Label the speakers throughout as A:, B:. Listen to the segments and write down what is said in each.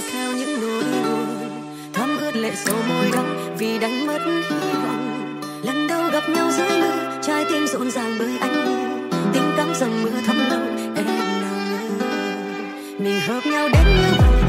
A: trượt theo những nỗi buồn. Thấm ướt lệ sầu môi đắng vì đánh mất hy vọng. Lần đầu gặp nhau dưới mưa, trái tim rộn ràng bởi anh yêu tình cảm dòng mưa thấm nắng em nào ngờ. Mình hợp nhau đến như vậy.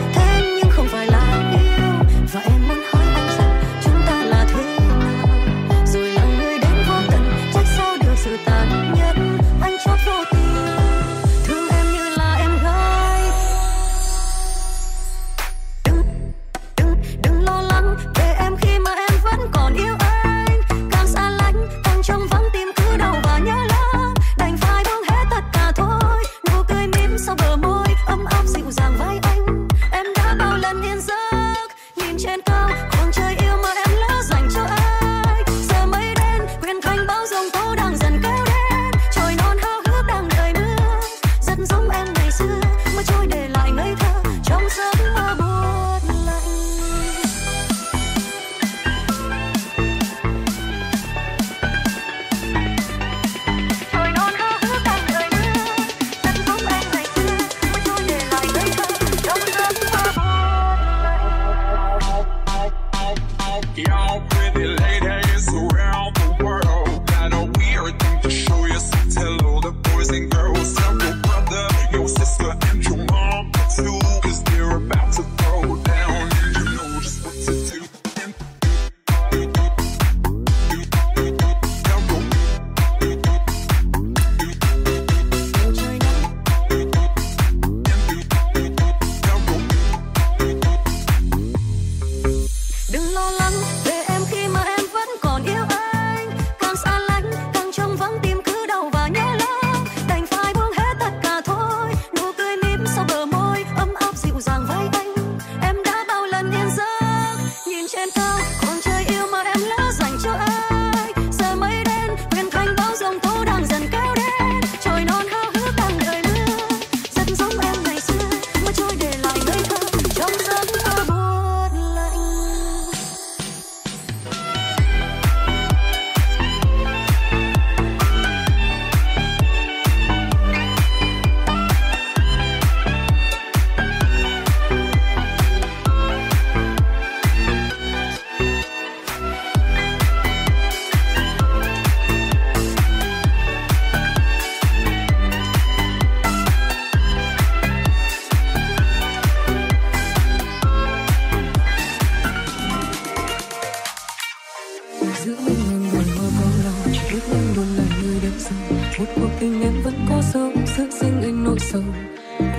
A: tình em vẫn có sớm sức riêng anh nỗi sầu.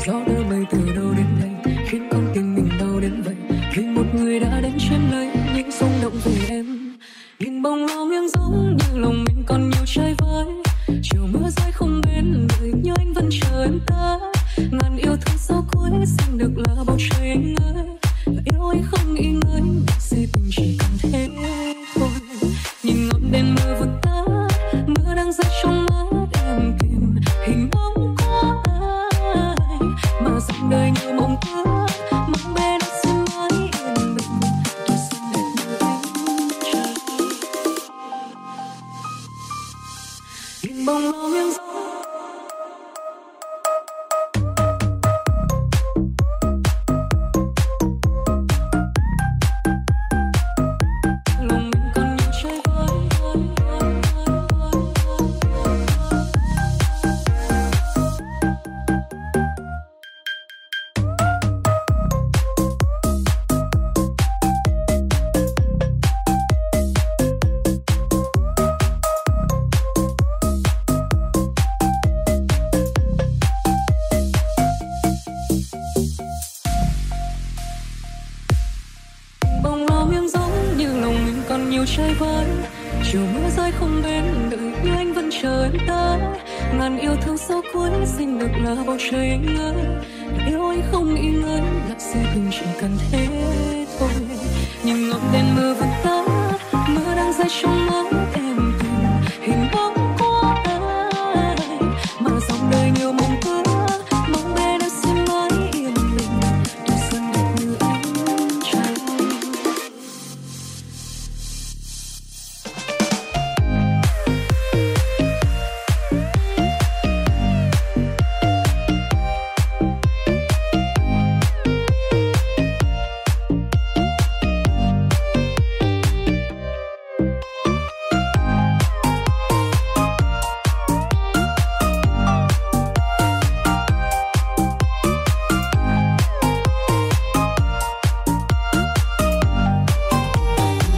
A: Gió đưa mây từ đâu đến đây, khiến con tim mình đau đến vậy. Vì một người đã đến chiếm lấy những rung động về em. Nhìn bông lo nghiêng giống như lòng mình còn nhiều trái với. Chiều mưa rơi không đến đời như anh vẫn chờ em ta ngàn yêu thương sau cuối xin được là bầu trời anh ơi yêu anh không nghĩ ngợi dòng đời nhiều mộng ước. Mong bên đất sẽ mãi yên bình. Tôi xin được như ánh trời yên bồng lo gió chiều trai vẫn chiều mưa rơi không bên đợi như anh vẫn chờ em tới. Ngàn yêu thương sau cuối, xin được là bầu trời ngỡ